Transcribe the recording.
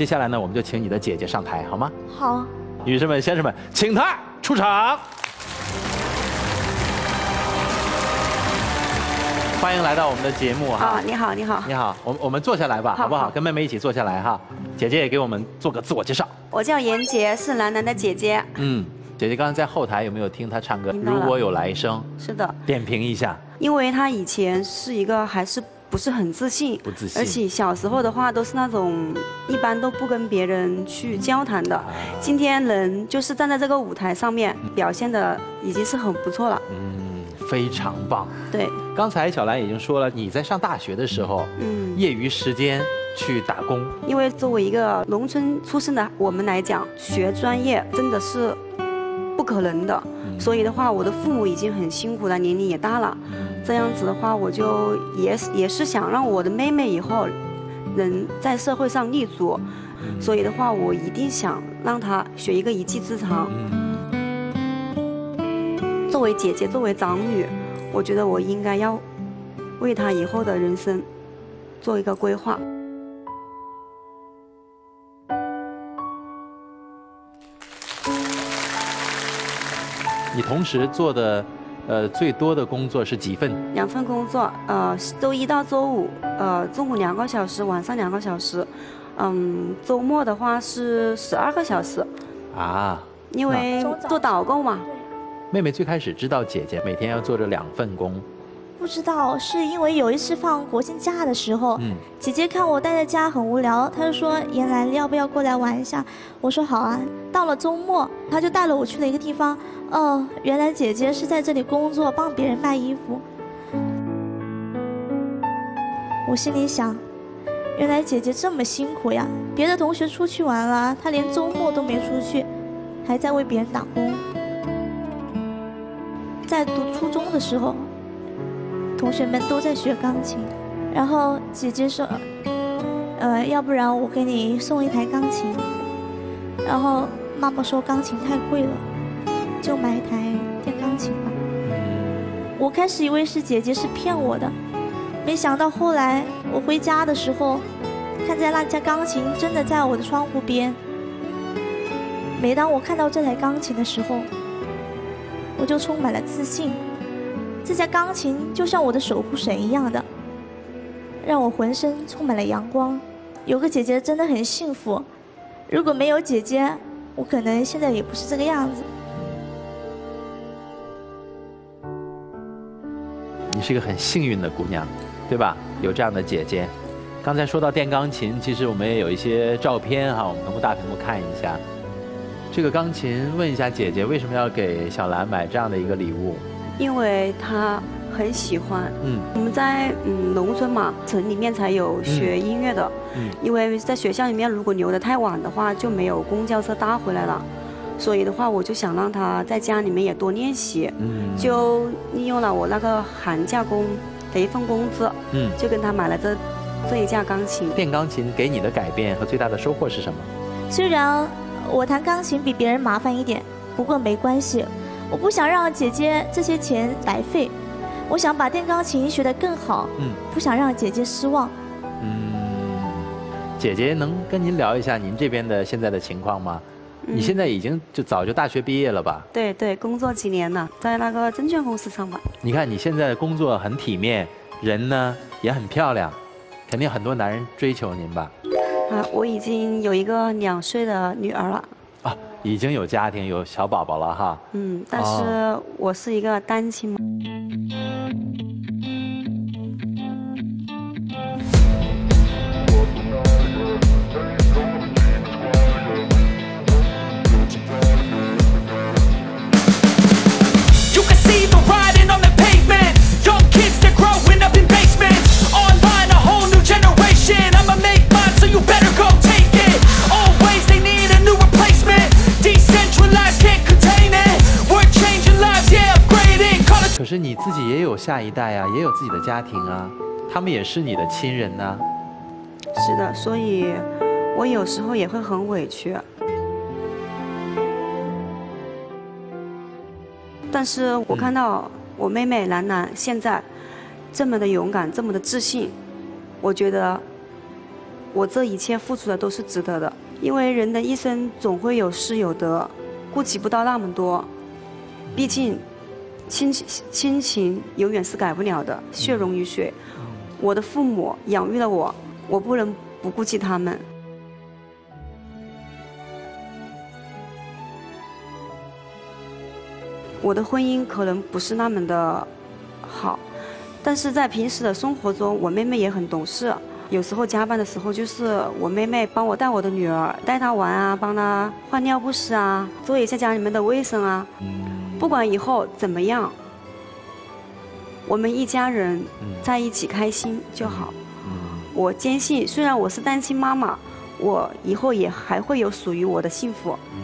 接下来呢，我们就请你的姐姐上台，好吗？好，女士们、先生们，请她出场。欢迎来到我们的节目哈。啊，你好，你好，你好，我们我们坐下来吧，好好不好？跟妹妹一起坐下来哈。姐姐也给我们做个自我介绍。我叫严杰，是楠楠的姐姐。嗯，姐姐刚才在后台有没有听她唱歌？如果有来生，是的，点评一下。因为她以前是一个还是不是很自信，不自信而且小时候的话都是那种一般都不跟别人去交谈的。今天能就是站在这个舞台上面表现的已经是很不错了。嗯，非常棒。对，刚才小兰已经说了，你在上大学的时候，嗯，业余时间去打工，因为作为一个农村出身的我们来讲，学专业真的是不可能的。所以的话，我的父母已经很辛苦了，年龄也大了。这样子的话，我就也也是想让我的妹妹以后能在社会上立足。所以的话，我一定想让她学一个一技之长。作为姐姐，作为长女，我觉得我应该要为她以后的人生做一个规划。你同时做的，呃，最多的工作是几份？两份工作，呃，周一到周五，呃，中午两个小时，晚上两个小时，嗯，周末的话是十二个小时，啊，因为做导购嘛。妹妹最开始知道姐姐每天要做着两份工，不知道是因为有一次放国庆假的时候，嗯，姐姐看我待在家很无聊，她就说：“妍兰，要不要过来玩一下？”我说：“好啊。”到了周末，她就带了我去了一个地方。哦，原来姐姐是在这里工作，帮别人卖衣服。我心里想，原来姐姐这么辛苦呀！别的同学出去玩了，她连周末都没出去，还在为别人打工。在读初中的时候，同学们都在学钢琴，然后姐姐说：“呃，要不然我给你送一台钢琴。”然后妈妈说钢琴太贵了，就买一台电钢琴吧。我开始以为是姐姐是骗我的，没想到后来我回家的时候，看见那架钢琴真的在我的窗户边。每当我看到这台钢琴的时候，我就充满了自信。这架钢琴就像我的守护神一样的，让我浑身充满了阳光。有个姐姐真的很幸福，如果没有姐姐，我可能现在也不是这个样子。你是一个很幸运的姑娘，对吧？有这样的姐姐。刚才说到电钢琴，其实我们也有一些照片哈，我们通过大屏幕看一下。这个钢琴，问一下姐姐，为什么要给小兰买这样的一个礼物？因为他很喜欢。嗯我们在嗯农村嘛，城里面才有学音乐的。嗯因为在学校里面，如果留得太晚的话，就没有公交车搭回来了。所以的话，我就想让他在家里面也多练习，嗯就利用了我那个寒假工的一份工资，嗯，就跟他买了这这一架钢琴。电钢琴给你的改变和最大的收获是什么？虽然我弹钢琴比别人麻烦一点，不过没关系，我不想让姐姐这些钱白费，我想把电钢琴学得更好，嗯不想让姐姐失望。嗯，姐姐能跟您聊一下您这边的现在的情况吗？你现在已经就早就大学毕业了吧？对对，工作几年了，在那个证券公司上班。你看你现在的工作很体面，人呢也很漂亮，肯定很多男人追求您吧？啊，我已经有一个两岁的女儿了。啊，已经有家庭有小宝宝了哈。嗯，但哦是我是一个单亲是你自己也有下一代啊，也有自己的家庭啊，他们也是你的亲人呐、是的，所以我有时候也会很委屈。但是我看到我妹妹兰兰现在这么的勇敢，这么的自信，我觉得我这一切付出的都是值得的，因为人的一生总会有失有得，顾及不到那么多，毕竟亲情亲情永远是改不了的，血溶于水。我的父母养育了我，我不能不顾及他们。我的婚姻可能不是那么的好，但是在平时的生活中，我妹妹也很懂事。有时候加班的时候，就是我妹妹帮我带我的女儿，带她玩啊，帮她换尿不湿啊，做一下家里面的卫生啊。不管以后怎么样，我们一家人在一起开心就好。我坚信，虽然我是单亲妈妈，我以后也还会有属于我的幸福。嗯